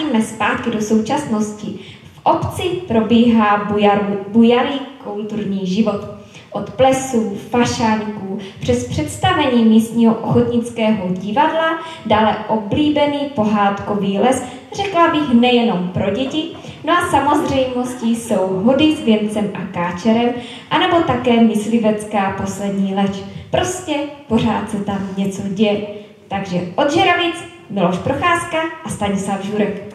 vrátíme zpátky do současnosti, v obci probíhá bujaru, bujarý kulturní život. Od plesů, fašánků, přes představení místního ochotnického divadla, dále oblíbený pohádkový les, řekla bych nejenom pro děti, no a samozřejmostí jsou hody s věncem a káčerem, anebo také myslivecká poslední leč. Prostě pořád se tam něco děje. Takže od Žeravic Miloš Procházka a Stanislav Žurek.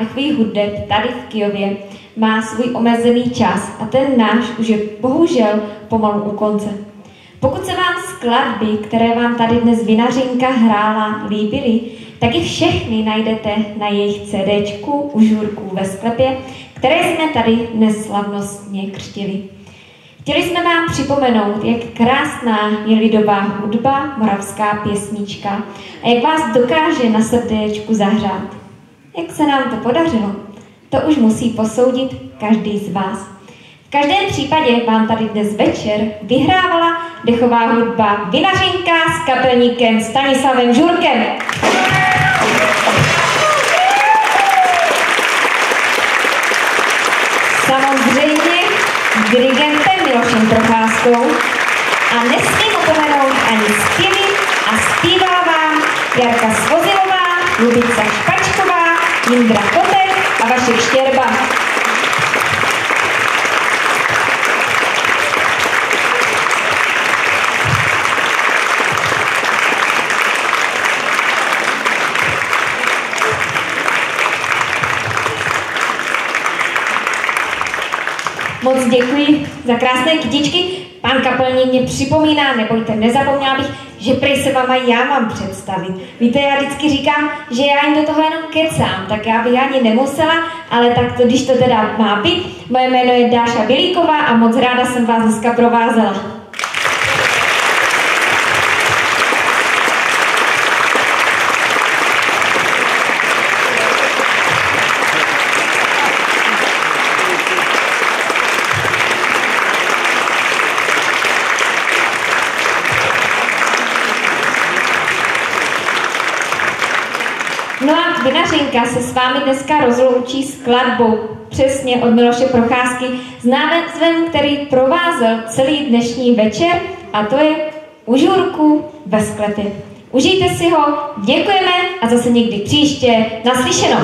Dechových hudeb tady v Kijově má svůj omezený čas a ten náš už je bohužel pomalu u konce. Pokud se vám skladby, které vám tady dnes Vinařinka hrála, líbily, tak i všechny najdete na jejich CDčku u žurků ve sklepě, které jsme tady dnes slavnostně křtili. Chtěli jsme vám připomenout, jak krásná je lidová hudba, moravská pěsnička a jak vás dokáže na srdéčku zahřát. Jak se nám to podařilo, to už musí posoudit každý z vás. V každém případě vám tady dnes večer vyhrávala dechová hudba Vinařinka s kapelníkem Stanislavem Žurkem. Samozřejmě dirigentem Milošem Procházkou a nesmím opomenout ani zpěvy a zpívala vám Jarka Svozilová, Lubica Špačková, Jindra Kotek a Vašek Štěrba. Moc děkuji za krásné kytičky. Pán kapelník mě připomíná, nebojte, nezapomněla bych, že prej se vám já mám představit. Víte, já vždycky říkám, že já jim do toho jenom kecám, tak já bych ani nemusela, ale tak to, když to teda má být. Moje jméno je Dáša Bilíková a moc ráda jsem vás dneska provázela. Vinařinka se s vámi dneska rozloučí skladbou přesně od Miloše Procházky s názvem, který provázel celý dnešní večer a to je U žurku ve sklepě. Užijte si ho, děkujeme a zase někdy příště naslyšenou.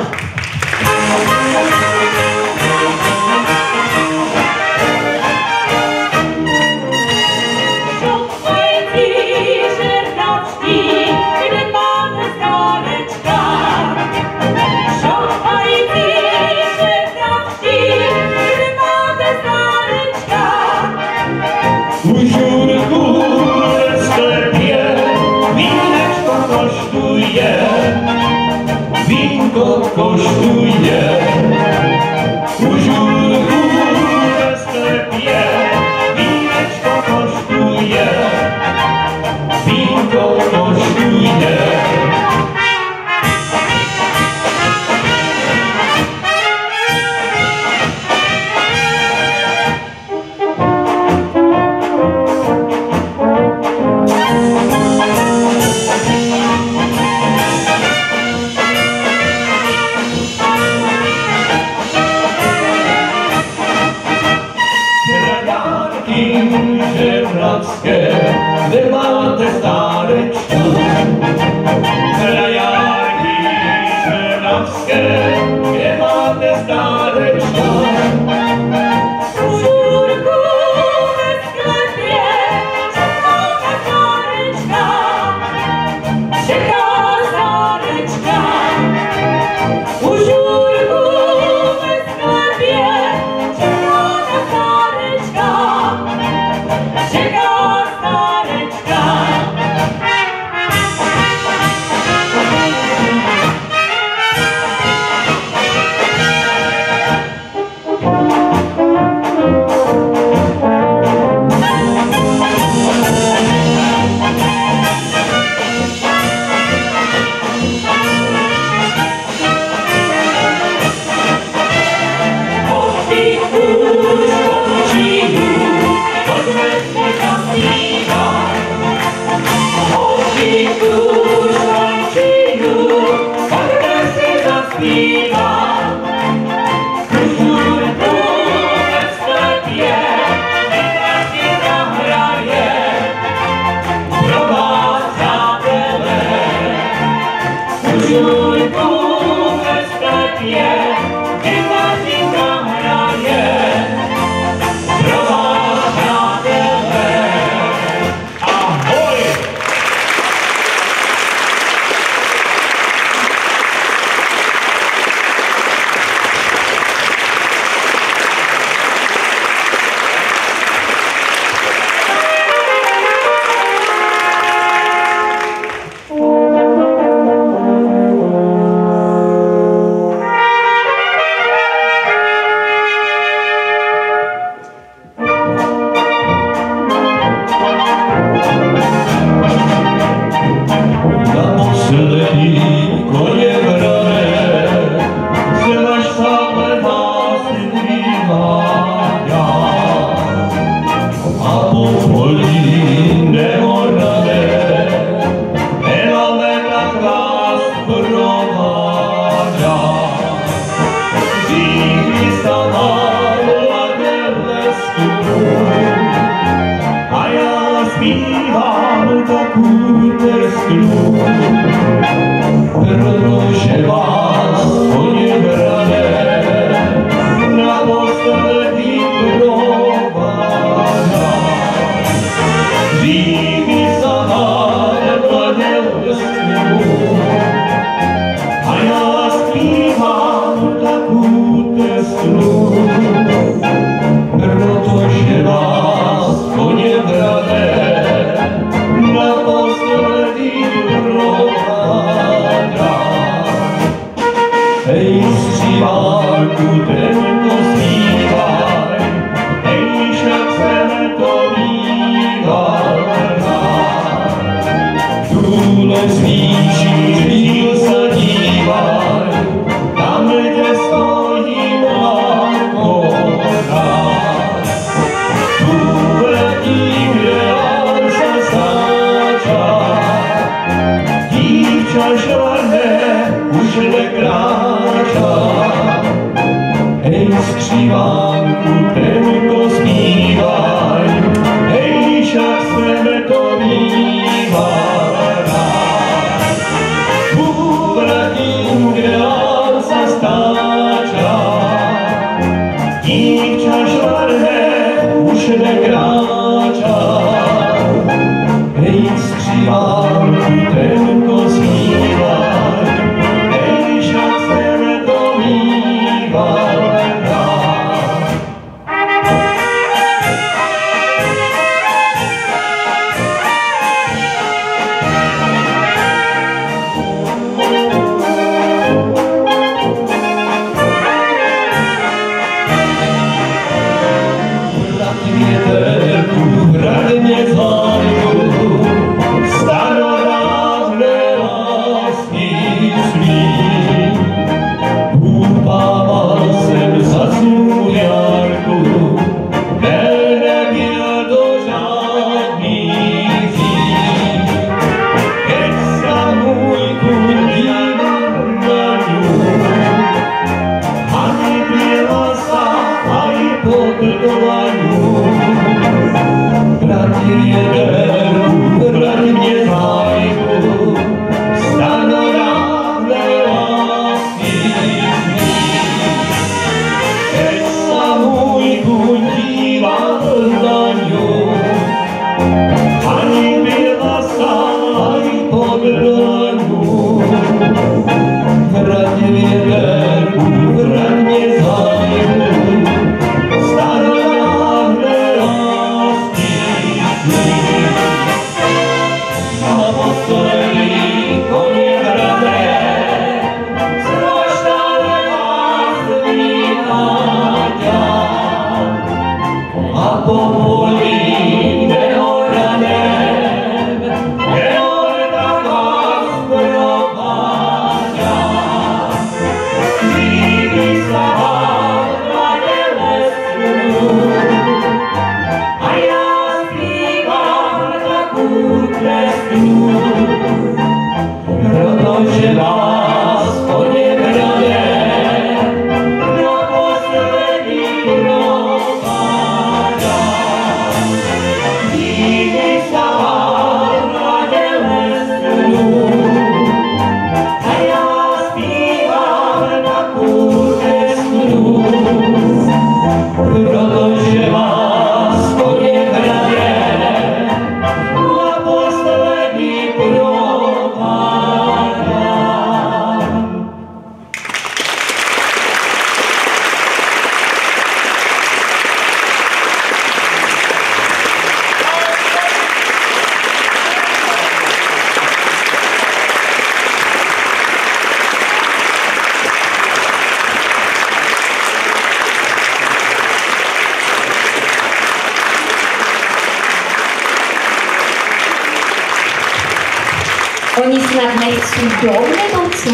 Oni snad nechci jdou nebo co?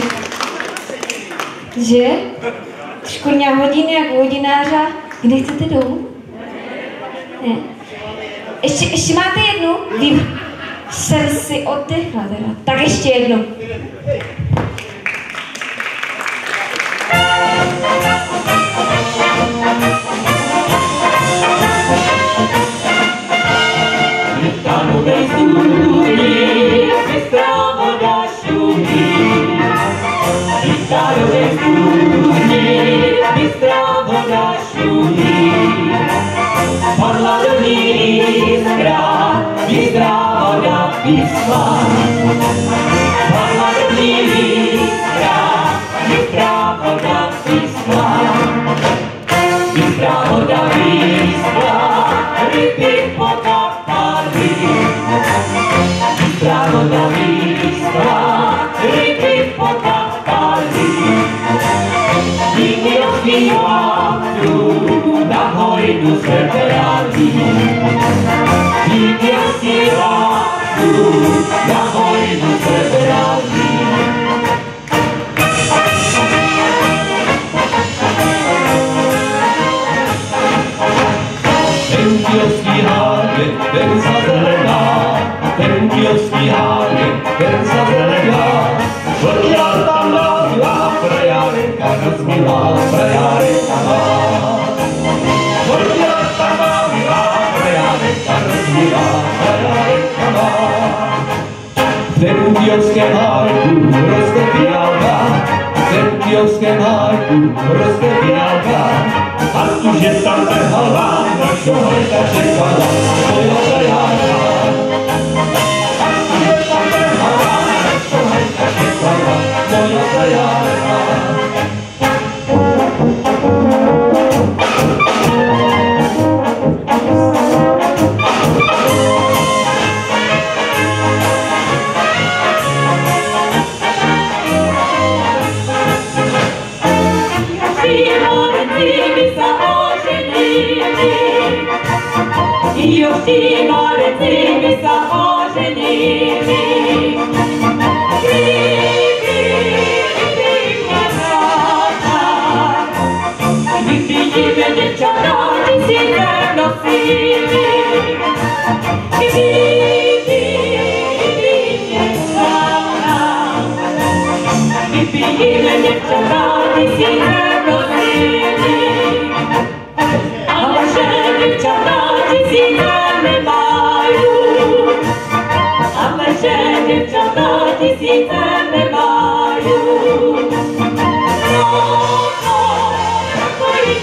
Že? Trošku hodiny jak hodinářa. Vy nechcete dolů? Ne. Ještě, ještě máte jednu? Vy jsem si oddechla teda. Tak ještě jednu. Wisła. Pana Wisła, Wisła, Wisła. Pravodavý sklad, ryby pokapali. Pravodavý sklad, ryby tu na hojnu se brali. Díky ospívá tu na hojnu se brali. Ten kiosky sa zelená, háje, ten sa zelená. Vrňa tam navila, prejarenka rozmila, prejarenka Sen kioskiem harku rozstawiała, sen kioskiem harku rozstawiała. A tu się tam zechowała, nością hojka się kłada, twoja. A tu się tam zechowała, nością hojka się kłada, twoja. Even if you're not, you see, there's no fear. Even if you're not, you see, there's no fear. Ale že děvčata ti si nemají. No, no, takový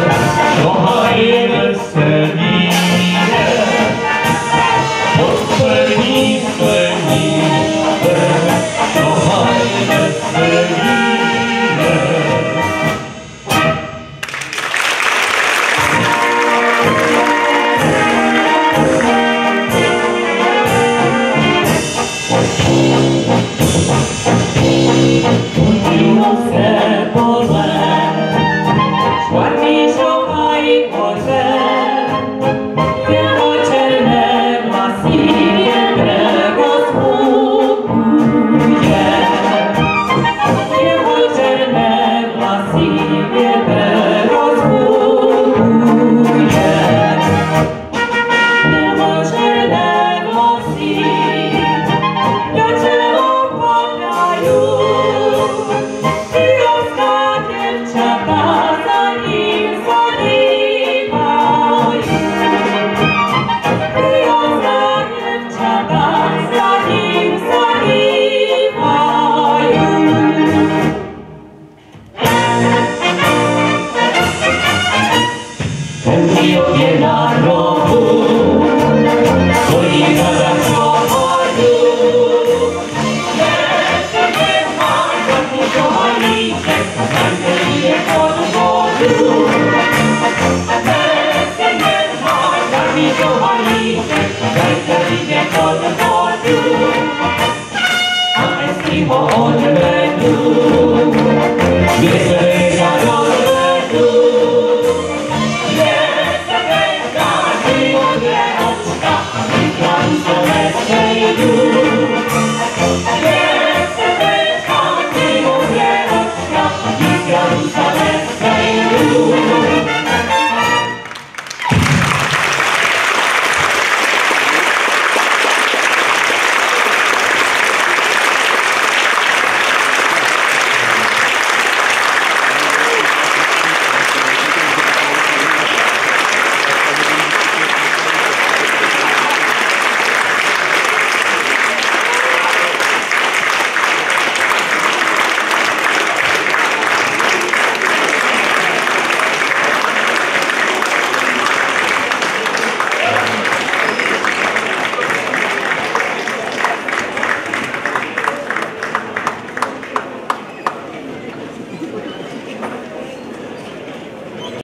po oczy mędu.